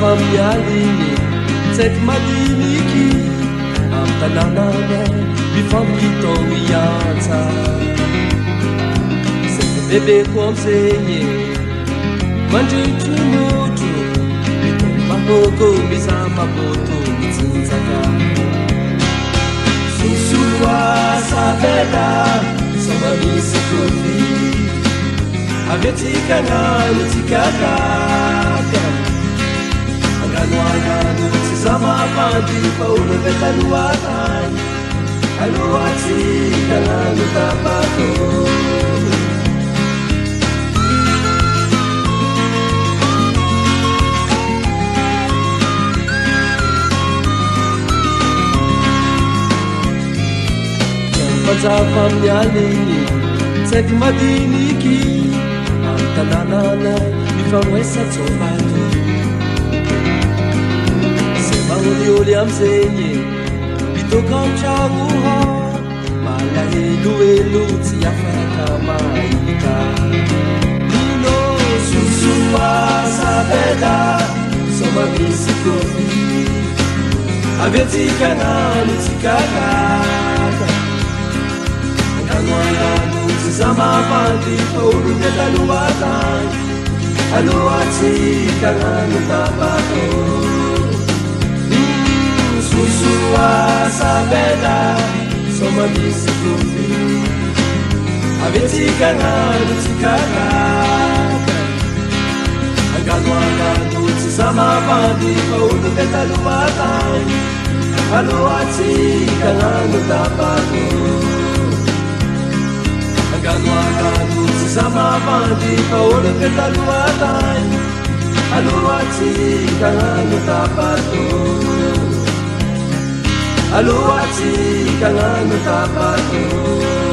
fazpya setmatiniki amtnan before we oh, go yansa sebebe kwonsenye manje tumutu bitomba mogo oh, bisama boto mitsinzaka susuwa sabeda samanisi kofi avyetikanga lutikakaka anganwana nutizama pandi paulovetanoaka 放方年你在的你啦啦方色两 dokacauha maahedueluti yapetamat uno susupasabeda sobavisikoi betiknanisikak alyamuti samapatipolunetalumata alocikanatapto bella, somma di sicuri. Avete canale, avete canale. agak agano, ci siamo avanti, paolo bella lo matai. Alo ati, canale da pago. Agano agano, ci siamo avanti, paolo bella lo matai. Alo ati, canale da pago. aluwat si ka nga nagkapatulog